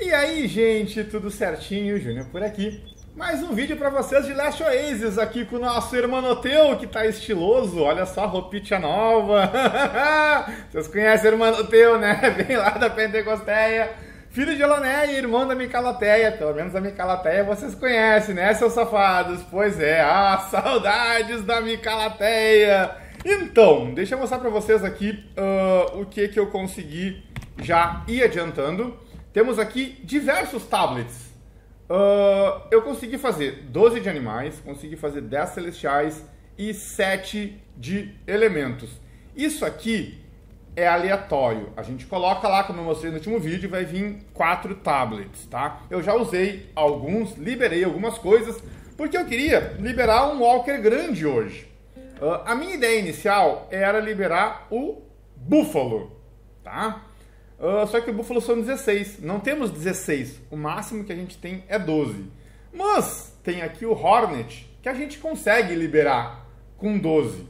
E aí, gente, tudo certinho? Júnior por aqui. Mais um vídeo para vocês de Last Oasis aqui com o nosso Hermanoteu, que tá estiloso. Olha só a roupinha nova. vocês conhecem o Hermanoteu, né? Vem lá da Pentecosteia. Filho de Eloné e irmão da Micalateia. Pelo menos a Micalateia vocês conhecem, né, seus safados? Pois é, ah, saudades da Micalateia. Então, deixa eu mostrar para vocês aqui uh, o que que eu consegui já ir adiantando. Temos aqui diversos tablets. Uh, eu consegui fazer 12 de animais, consegui fazer 10 celestiais e 7 de elementos. Isso aqui é aleatório. A gente coloca lá, como eu mostrei no último vídeo, vai vir quatro tablets, tá? Eu já usei alguns, liberei algumas coisas, porque eu queria liberar um Walker grande hoje. Uh, a minha ideia inicial era liberar o Buffalo, tá? Uh, só que o Buffalo são 16, não temos 16, o máximo que a gente tem é 12. Mas tem aqui o Hornet, que a gente consegue liberar com 12.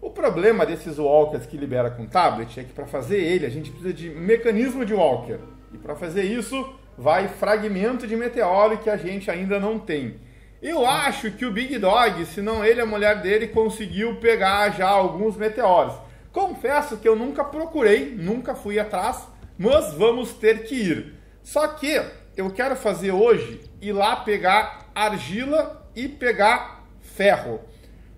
O problema desses walkers que libera com tablet é que para fazer ele a gente precisa de mecanismo de walker. E para fazer isso vai fragmento de meteoro que a gente ainda não tem. Eu acho que o Big Dog, se não ele, a mulher dele, conseguiu pegar já alguns meteoros. Confesso que eu nunca procurei, nunca fui atrás, mas vamos ter que ir. Só que eu quero fazer hoje ir lá pegar argila e pegar ferro.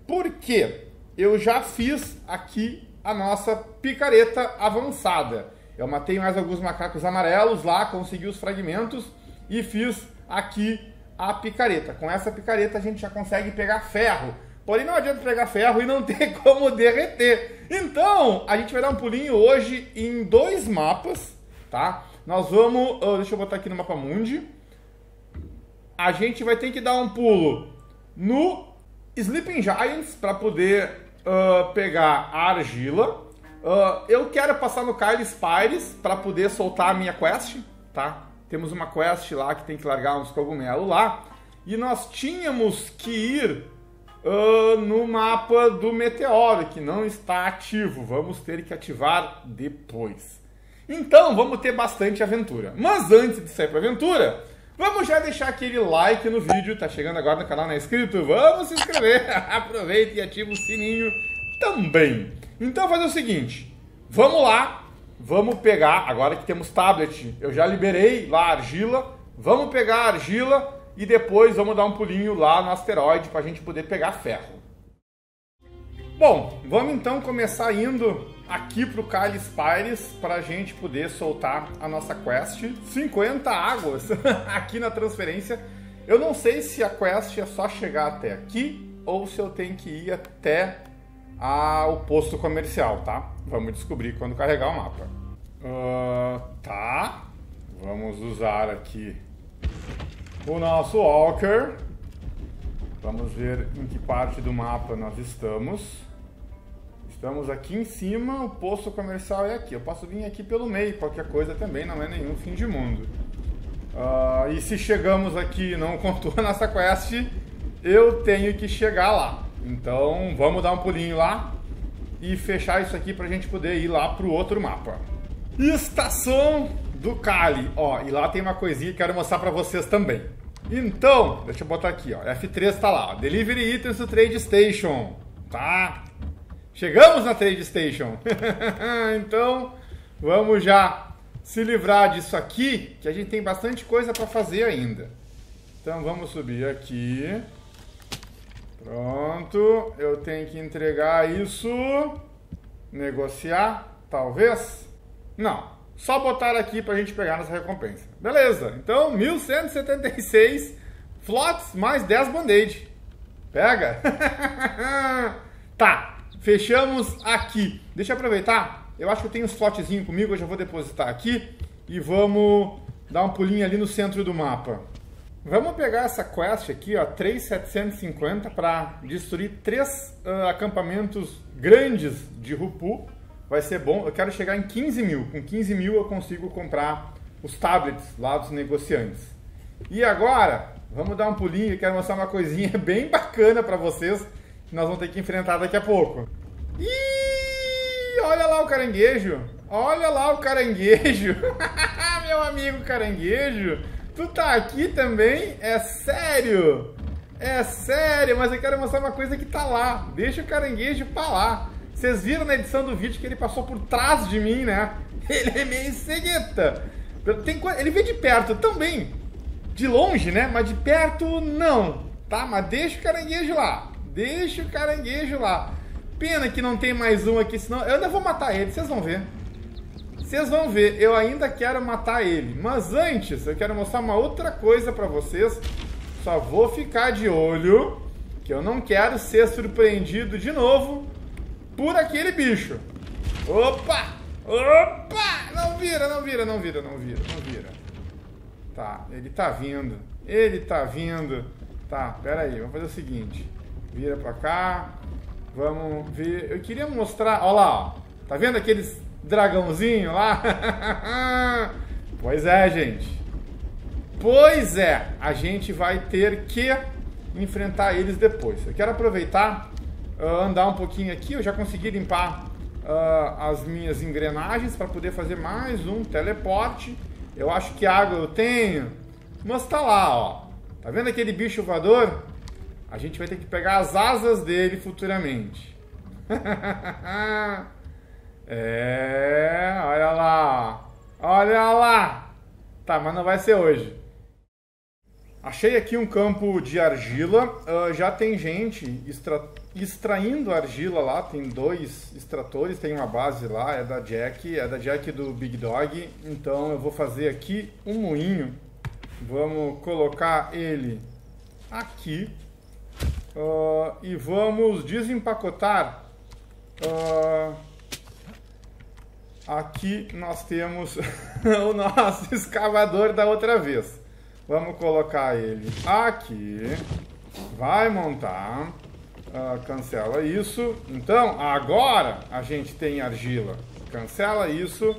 Por quê? eu já fiz aqui a nossa picareta avançada. Eu matei mais alguns macacos amarelos lá, consegui os fragmentos e fiz aqui a picareta. Com essa picareta a gente já consegue pegar ferro. Porém não adianta pegar ferro e não ter como derreter. Então, a gente vai dar um pulinho hoje em dois mapas, tá? Nós vamos, oh, deixa eu botar aqui no mapa mundi. A gente vai ter que dar um pulo no Sleeping Giants para poder uh, pegar a argila. Uh, eu quero passar no Kyle Spires para poder soltar a minha quest, tá? Temos uma quest lá que tem que largar uns cogumelos lá. E nós tínhamos que ir uh, no mapa do meteoro, que não está ativo. Vamos ter que ativar depois. Então, vamos ter bastante aventura. Mas antes de sair para aventura, Vamos já deixar aquele like no vídeo, tá chegando agora no canal, não é inscrito? Vamos se inscrever, aproveita e ativa o sininho também. Então fazer o seguinte, vamos lá, vamos pegar, agora que temos tablet, eu já liberei lá a argila, vamos pegar a argila e depois vamos dar um pulinho lá no asteroide para a gente poder pegar ferro. Bom, vamos então começar indo aqui pro Kyle Spires para a gente poder soltar a nossa quest 50 águas aqui na transferência. Eu não sei se a quest é só chegar até aqui ou se eu tenho que ir até a, o posto comercial, tá? Vamos descobrir quando carregar o mapa. Uh, tá, vamos usar aqui o nosso Walker. Vamos ver em que parte do mapa nós estamos. Estamos aqui em cima, o posto comercial é aqui. Eu posso vir aqui pelo meio, qualquer coisa também, não é nenhum fim de mundo. Uh, e se chegamos aqui e não contou a nossa quest, eu tenho que chegar lá. Então vamos dar um pulinho lá e fechar isso aqui para a gente poder ir lá para o outro mapa. Estação do Cali. Ó, e lá tem uma coisinha que quero mostrar para vocês também. Então, deixa eu botar aqui, ó. F3 está lá. Delivery Items to Trade Station. Tá? Chegamos na Trade Station. então, vamos já se livrar disso aqui, que a gente tem bastante coisa para fazer ainda. Então, vamos subir aqui. Pronto. Eu tenho que entregar isso. Negociar, talvez? Não. Só botar aqui para a gente pegar nossa recompensa. Beleza. Então, 1176 flots mais 10 band-aid. Pega. tá. Fechamos aqui. Deixa eu aproveitar. Eu acho que eu tenho um slotzinho comigo, eu já vou depositar aqui. E vamos dar um pulinho ali no centro do mapa. Vamos pegar essa quest aqui, ó, 3750, para destruir três uh, acampamentos grandes de Rupu. Vai ser bom. Eu quero chegar em 15 mil. Com 15 mil eu consigo comprar os tablets lá dos negociantes. E agora, vamos dar um pulinho. Eu quero mostrar uma coisinha bem bacana para vocês que nós vamos ter que enfrentar daqui a pouco. Ih, olha lá o caranguejo. Olha lá o caranguejo. meu amigo caranguejo, tu tá aqui também? É sério? É sério, mas eu quero mostrar uma coisa que tá lá. Deixa o caranguejo pra lá. Vocês viram na edição do vídeo que ele passou por trás de mim, né? Ele é meio cegueta. Tem, ele vê de perto também. De longe, né? Mas de perto, não. Tá? Mas deixa o caranguejo lá. Deixa o caranguejo lá. Pena que não tem mais um aqui, senão eu ainda vou matar ele, vocês vão ver. Vocês vão ver, eu ainda quero matar ele. Mas antes, eu quero mostrar uma outra coisa para vocês. Só vou ficar de olho, que eu não quero ser surpreendido de novo por aquele bicho. Opa! Opa! Não vira, não vira, não vira, não vira, não vira. Tá, ele tá vindo. Ele tá vindo. Tá, pera aí, vamos fazer o seguinte. Vira pra cá. Vamos ver. Eu queria mostrar. Olha lá, ó. Tá vendo aqueles dragãozinho lá? pois é, gente. Pois é, a gente vai ter que enfrentar eles depois. Eu quero aproveitar, uh, andar um pouquinho aqui. Eu já consegui limpar uh, as minhas engrenagens para poder fazer mais um teleporte. Eu acho que água eu tenho, mas tá lá, ó. Tá vendo aquele bicho voador? A gente vai ter que pegar as asas dele futuramente. é, olha lá. Olha lá. Tá, mas não vai ser hoje. Achei aqui um campo de argila. Uh, já tem gente extra extraindo argila lá. Tem dois extratores. Tem uma base lá. É da Jack. É da Jack do Big Dog. Então eu vou fazer aqui um moinho. Vamos colocar ele aqui. Uh, e vamos desempacotar. Uh, aqui nós temos o nosso escavador da outra vez. Vamos colocar ele aqui. Vai montar. Uh, cancela isso. Então, agora a gente tem argila. Cancela isso.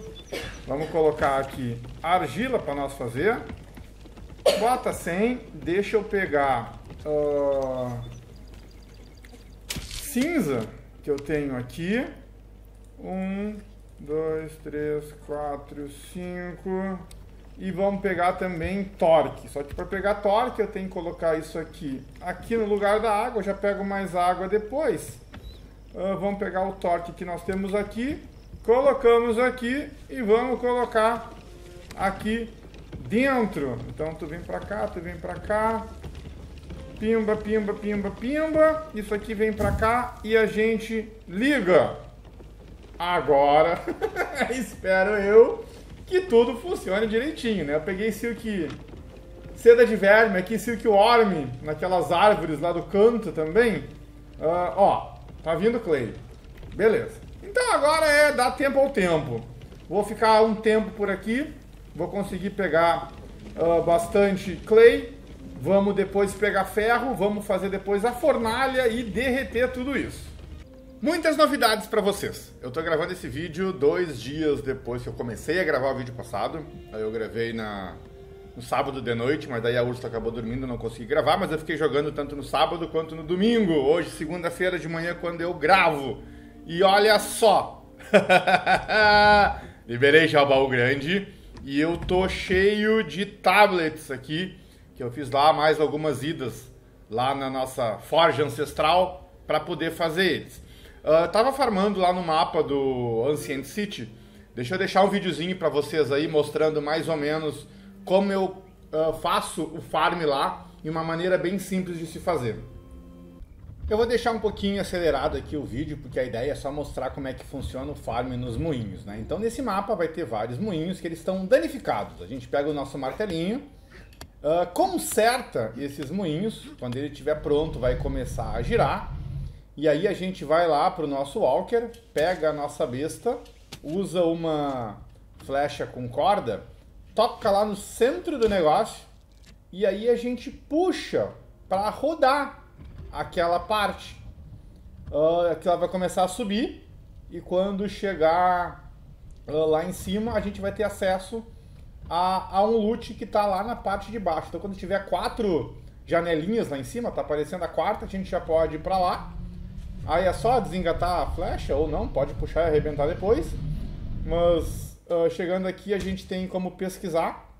Vamos colocar aqui argila para nós fazer. Bota 100. Deixa eu pegar... Uh, cinza que eu tenho aqui. Um, dois, três, quatro, cinco. E vamos pegar também torque. Só que para pegar torque eu tenho que colocar isso aqui aqui no lugar da água. Eu já pego mais água depois. Uh, vamos pegar o torque que nós temos aqui. Colocamos aqui e vamos colocar aqui dentro. Então tu vem para cá, tu vem para cá. Pimba, pimba, pimba, pimba. Isso aqui vem pra cá e a gente liga. Agora, espero eu que tudo funcione direitinho, né? Eu peguei silk seda de verme aqui, silk worm naquelas árvores lá do canto também. Uh, ó, tá vindo clay. Beleza. Então agora é dar tempo ao tempo. Vou ficar um tempo por aqui. Vou conseguir pegar uh, bastante clay Vamos depois pegar ferro, vamos fazer depois a fornalha e derreter tudo isso. Muitas novidades para vocês. Eu tô gravando esse vídeo dois dias depois que eu comecei a gravar o vídeo passado. Eu gravei na, no sábado de noite, mas daí a Ursa acabou dormindo, não consegui gravar, mas eu fiquei jogando tanto no sábado quanto no domingo. Hoje, segunda-feira de manhã, quando eu gravo. E olha só! Liberei já o baú grande e eu tô cheio de tablets aqui que eu fiz lá mais algumas idas lá na nossa forja ancestral para poder fazer eles. Uh, tava farmando lá no mapa do Ancient City. Deixa eu deixar um videozinho para vocês aí mostrando mais ou menos como eu uh, faço o farm lá e uma maneira bem simples de se fazer. Eu vou deixar um pouquinho acelerado aqui o vídeo, porque a ideia é só mostrar como é que funciona o farm nos moinhos. Né? Então nesse mapa vai ter vários moinhos que eles estão danificados. A gente pega o nosso martelinho, Uh, conserta esses moinhos, quando ele estiver pronto vai começar a girar, e aí a gente vai lá para o nosso walker, pega a nossa besta, usa uma flecha com corda, toca lá no centro do negócio, e aí a gente puxa para rodar aquela parte. Uh, que ela vai começar a subir, e quando chegar uh, lá em cima, a gente vai ter acesso a, a um loot que está lá na parte de baixo. Então quando tiver quatro janelinhas lá em cima, tá aparecendo a quarta, a gente já pode ir para lá. Aí é só desengatar a flecha, ou não, pode puxar e arrebentar depois. Mas uh, chegando aqui, a gente tem como pesquisar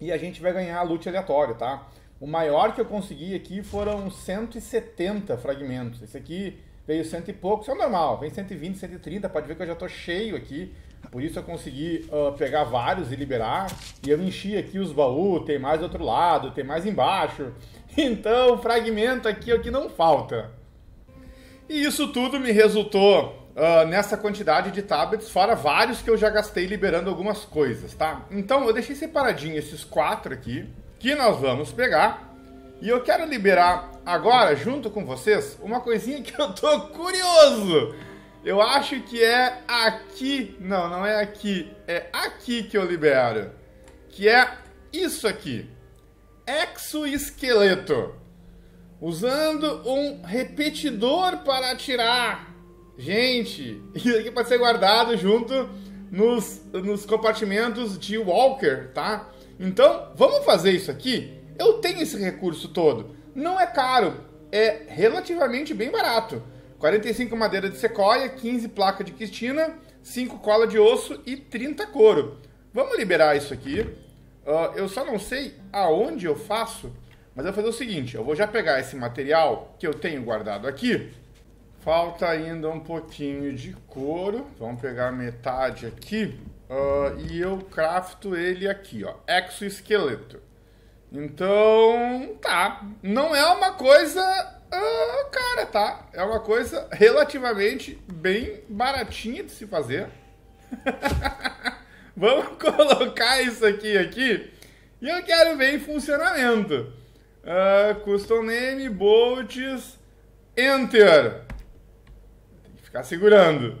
e a gente vai ganhar loot aleatório, tá? O maior que eu consegui aqui foram 170 fragmentos. Esse aqui veio cento e pouco, isso é normal. Vem 120, 130, pode ver que eu já tô cheio aqui. Por isso eu consegui uh, pegar vários e liberar. E eu enchi aqui os baús, tem mais do outro lado, tem mais embaixo. Então, fragmento aqui é o que não falta. E isso tudo me resultou uh, nessa quantidade de tablets, fora vários que eu já gastei liberando algumas coisas, tá? Então, eu deixei separadinho esses quatro aqui, que nós vamos pegar. E eu quero liberar agora, junto com vocês, uma coisinha que eu tô curioso. Eu acho que é aqui. Não, não é aqui. É aqui que eu libero. Que é isso aqui. Exoesqueleto. Usando um repetidor para atirar. Gente, isso aqui pode ser guardado junto nos, nos compartimentos de Walker, tá? Então, vamos fazer isso aqui? Eu tenho esse recurso todo. Não é caro, é relativamente bem barato. 45 madeira de sequoia, 15 placa de quistina, 5 cola de osso e 30 couro. Vamos liberar isso aqui. Uh, eu só não sei aonde eu faço, mas eu vou fazer o seguinte, eu vou já pegar esse material que eu tenho guardado aqui. Falta ainda um pouquinho de couro. Vamos pegar metade aqui. Uh, e eu crafto ele aqui, ó. Exoesqueleto. Então, tá. Não é uma coisa uh, cara, tá? É uma coisa relativamente bem baratinha de se fazer. Vamos colocar isso aqui aqui. E eu quero ver em funcionamento. Uh, custom name, bolts, enter. Tem que ficar segurando.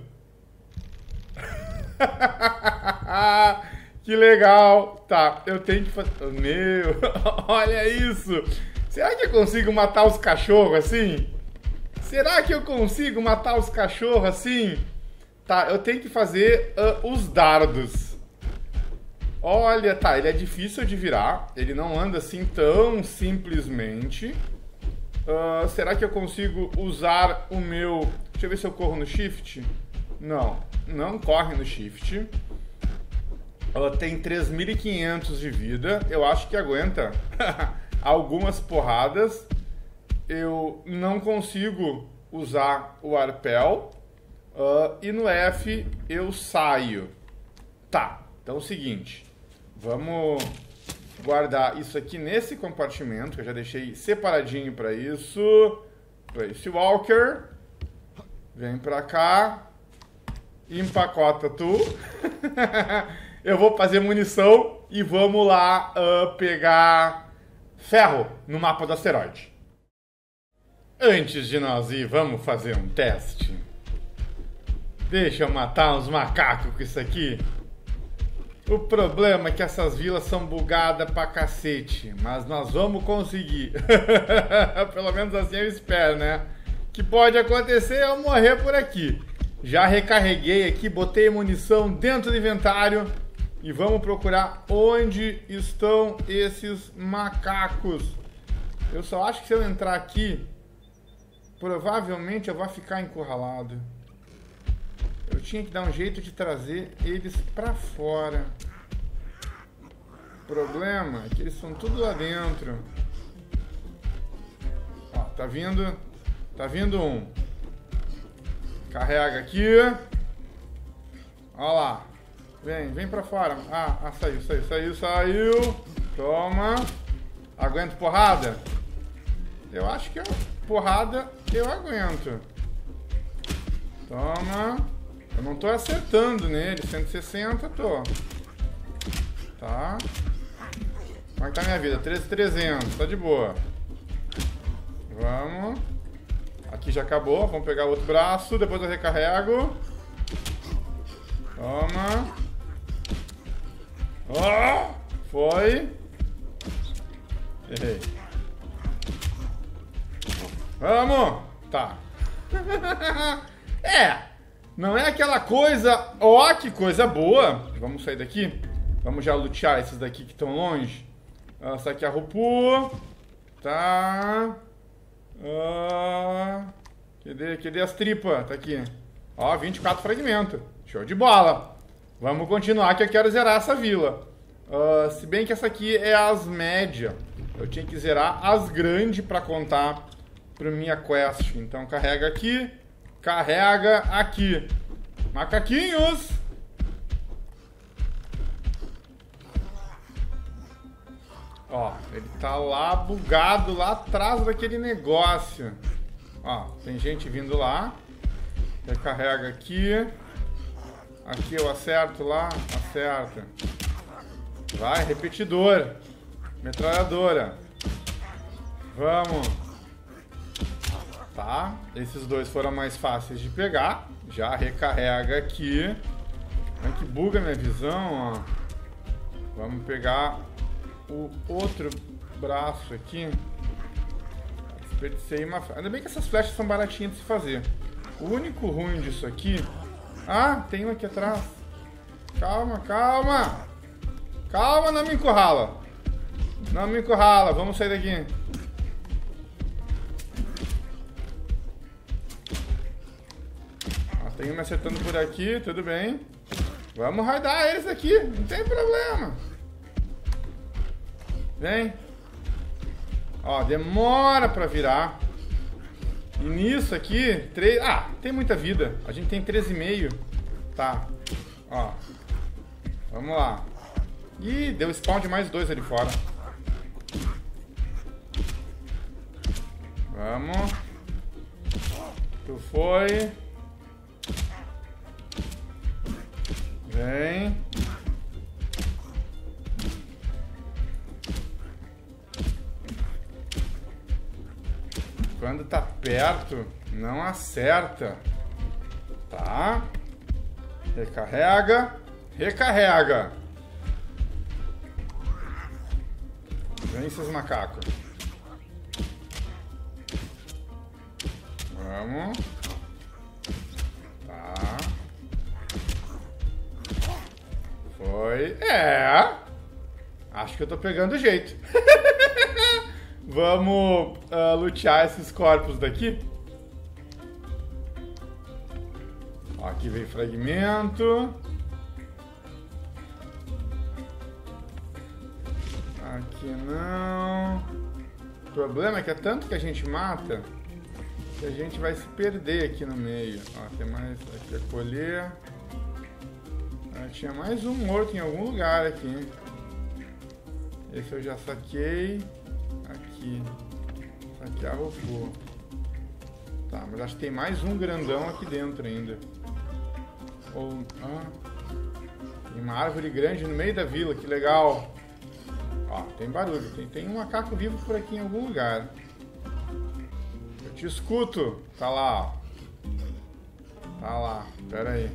que legal. Tá, eu tenho que fazer... Meu, olha isso. Será que eu consigo matar os cachorros assim? Será que eu consigo matar os cachorros assim? Tá, eu tenho que fazer uh, os dardos. Olha, tá, ele é difícil de virar. Ele não anda assim tão simplesmente. Uh, será que eu consigo usar o meu... Deixa eu ver se eu corro no shift. Não, não corre no shift. Ela tem 3.500 de vida. Eu acho que aguenta. algumas porradas. Eu não consigo usar o arpel. Uh, e no F eu saio. Tá, então é o seguinte. Vamos guardar isso aqui nesse compartimento, que eu já deixei separadinho para isso. Place Walker. Vem pra cá. Empacota tu. eu vou fazer munição e vamos lá uh, pegar ferro no mapa do asteroide. Antes de nós ir, vamos fazer um teste. Deixa eu matar uns macacos com isso aqui. O problema é que essas vilas são bugadas pra cacete, mas nós vamos conseguir. Pelo menos assim eu espero, né? Que pode acontecer é eu morrer por aqui. Já recarreguei aqui, botei munição dentro do inventário e vamos procurar onde estão esses macacos. Eu só acho que se eu entrar aqui, provavelmente eu vou ficar encurralado. Eu tinha que dar um jeito de trazer eles pra fora. O problema é que eles estão tudo lá dentro. Ó, tá vindo. Tá vindo um. Carrega aqui. Ó lá. Vem, vem pra fora. Ah, ah, saiu, saiu, saiu, saiu. Toma. Aguento porrada? Eu acho que eu, porrada eu aguento. Toma. Eu não tô acertando nele. 160, tô. Tá. Como é que tá minha vida? 13,300. Tá de boa. Vamos. Aqui já acabou. Vamos pegar o outro braço. Depois eu recarrego. Toma. Oh, foi. Errei. Vamos! Tá. é, não é aquela coisa... Ó, oh, que coisa boa! Vamos sair daqui. Vamos já lutear esses daqui que estão longe. Essa aqui é a Rupu. Tá. Ah, cadê, cadê as tripas? Tá aqui. Ó, 24 fragmentos. Show de bola. Vamos continuar que eu quero zerar essa vila. Uh, se bem que essa aqui é as médias. Eu tinha que zerar as grandes para contar para minha quest. Então carrega aqui, carrega aqui. Macaquinhos! Ó, ele tá lá bugado, lá atrás daquele negócio. Ó, tem gente vindo lá. Recarrega aqui. Aqui eu acerto lá, acerta. Vai, repetidor. Metralhadora. Vamos. Tá, esses dois foram mais fáceis de pegar. Já recarrega aqui. Olha que buga minha visão, ó. Vamos pegar o outro braço aqui. Desperdicei uma... Ainda bem que essas flechas são baratinhas de se fazer. O único ruim disso aqui... Ah, tem um aqui atrás. Calma, calma. Calma, não me encurrala. Não me encurrala, vamos sair daqui. Ah, tem um me acertando por aqui, tudo bem. Vamos raidar eles aqui, não tem problema. Vem. Ó, demora pra virar. E nisso aqui, 3... Ah, tem muita vida. A gente tem 13,5. Tá. Ó. Vamos lá. Ih, deu spawn de mais dois ali fora. Vamos. Tu foi. Vem. Quando tá perto, não acerta. Tá? Recarrega. Recarrega. Vem esses macacos. Vamos. Tá. Foi. É. Acho que eu tô pegando o jeito. Vamos uh, lutear esses corpos daqui. Ó, aqui vem fragmento. Aqui não. O problema é que é tanto que a gente mata que a gente vai se perder aqui no meio. Ó, tem mais aqui a colher. Ah, tinha mais um morto em algum lugar aqui. Esse eu já saquei aqui. Aqui arrofou. Tá, mas acho que tem mais um grandão aqui dentro ainda. Ou. Ah, tem uma árvore grande no meio da vila, que legal. Ó, tem barulho. Tem, tem um macaco vivo por aqui em algum lugar. Eu te escuto. Tá lá, ó. Tá lá. Pera aí.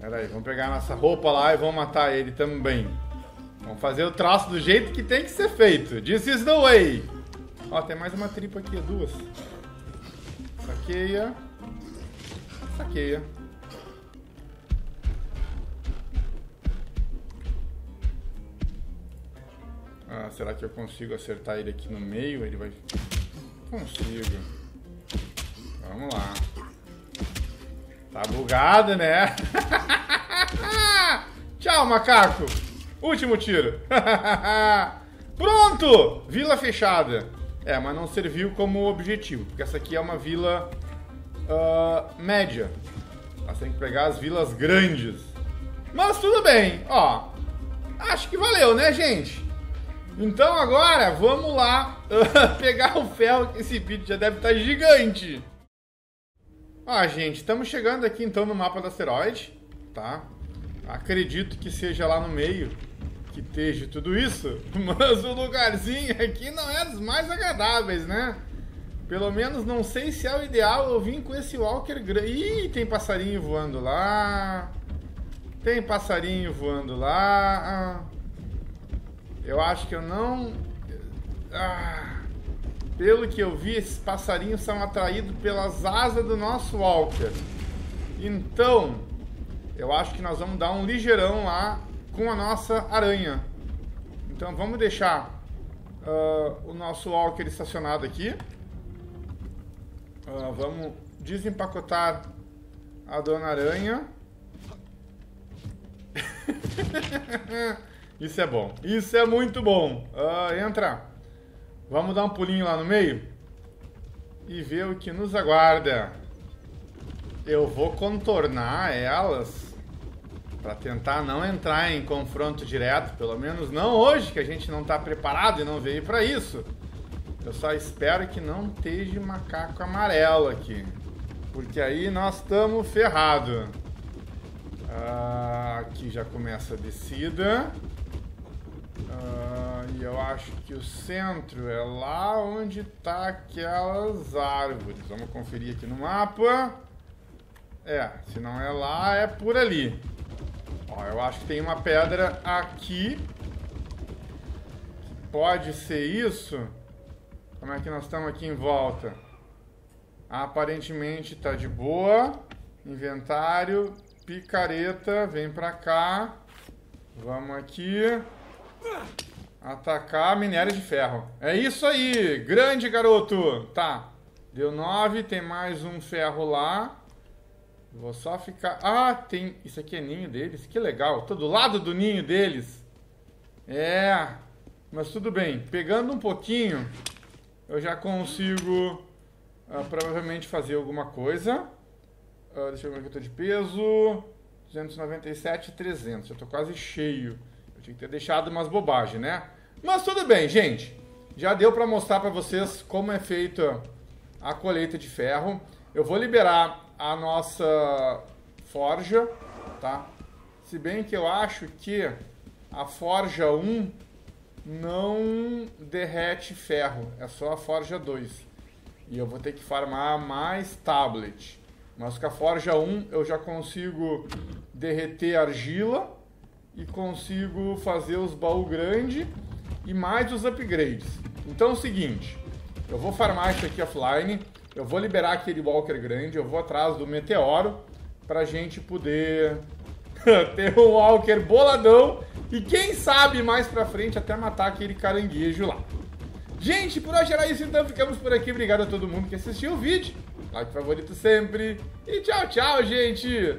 Pera aí, vamos pegar nossa roupa lá e vamos matar ele também. Vamos fazer o traço do jeito que tem que ser feito. This is the way. Ó, tem mais uma tripa aqui, duas. Saqueia. Saqueia. Ah, será que eu consigo acertar ele aqui no meio? Ele vai... Consigo. Vamos lá. Tá bugado, né? Tchau, macaco. Último tiro. Pronto! Vila fechada. É, mas não serviu como objetivo, porque essa aqui é uma vila uh, média. Nós temos que pegar as vilas grandes. Mas tudo bem, ó. Acho que valeu, né, gente? Então agora vamos lá uh, pegar o ferro, que esse vídeo já deve estar gigante. Ó, gente, estamos chegando aqui então no mapa do asteroide, tá? Acredito que seja lá no meio que esteja tudo isso, mas o lugarzinho aqui não é dos mais agradáveis, né? Pelo menos não sei se é o ideal eu vim com esse Walker grande. Ih, tem passarinho voando lá. Tem passarinho voando lá. Eu acho que eu não... Ah, pelo que eu vi, esses passarinhos são atraídos pelas asas do nosso Walker. Então, eu acho que nós vamos dar um ligeirão lá com a nossa aranha. Então vamos deixar uh, o nosso walker estacionado aqui. Uh, vamos desempacotar a dona aranha. Isso é bom. Isso é muito bom. Uh, entra. Vamos dar um pulinho lá no meio e ver o que nos aguarda. Eu vou contornar elas para tentar não entrar em confronto direto, pelo menos não hoje, que a gente não está preparado e não veio para isso. Eu só espero que não esteja macaco amarelo aqui, porque aí nós estamos ferrados. Ah, aqui já começa a descida. Ah, e eu acho que o centro é lá onde está aquelas árvores. Vamos conferir aqui no mapa. É, se não é lá, é por ali. Ó, eu acho que tem uma pedra aqui. Pode ser isso. Como é que nós estamos aqui em volta? Aparentemente está de boa. Inventário. Picareta, vem pra cá. Vamos aqui. Atacar minério de ferro. É isso aí, grande garoto. Tá, deu 9, tem mais um ferro lá. Vou só ficar... Ah, tem... Isso aqui é ninho deles, que legal. Tô do lado do ninho deles. É, mas tudo bem. Pegando um pouquinho, eu já consigo uh, provavelmente fazer alguma coisa. Uh, deixa eu ver aqui, eu tô de peso. 297 300. Já tô quase cheio. Eu tinha que ter deixado umas bobagens, né? Mas tudo bem, gente. Já deu para mostrar para vocês como é feita a colheita de ferro. Eu vou liberar a nossa forja, tá? Se bem que eu acho que a forja 1 não derrete ferro, é só a forja 2. E eu vou ter que farmar mais tablet. Mas com a Forja 1 eu já consigo derreter argila e consigo fazer os baús grandes e mais os upgrades. Então é o seguinte, eu vou farmar isso aqui offline, eu vou liberar aquele walker grande, eu vou atrás do meteoro pra gente poder ter um walker boladão e quem sabe mais pra frente até matar aquele caranguejo lá. Gente, por hoje era isso, então ficamos por aqui. Obrigado a todo mundo que assistiu o vídeo like favorito sempre. E tchau, tchau, gente!